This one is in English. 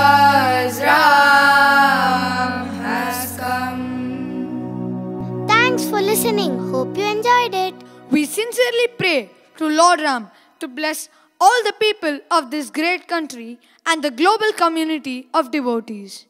because Ram has come. Thanks for listening. Hope you enjoyed it. We sincerely pray to Lord Ram to bless all the people of this great country and the global community of devotees.